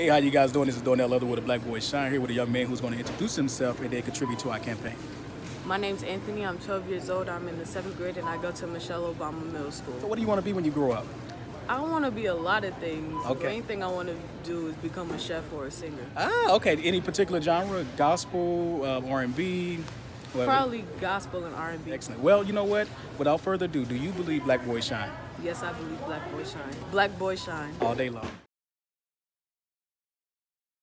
Hey, how you guys doing? This is Donnell Leatherwood of Black Boys Shine here with a young man who's going to introduce himself and then contribute to our campaign. My name's Anthony. I'm 12 years old. I'm in the seventh grade and I go to Michelle Obama Middle School. So what do you want to be when you grow up? I want to be a lot of things. Okay. The main thing I want to do is become a chef or a singer. Ah, okay. Any particular genre? Gospel, uh, R&B? Probably gospel and R&B. Excellent. Well, you know what? Without further ado, do you believe Black Boys Shine Yes, I believe Black Boy Shine. Black Boy Shine. all day long?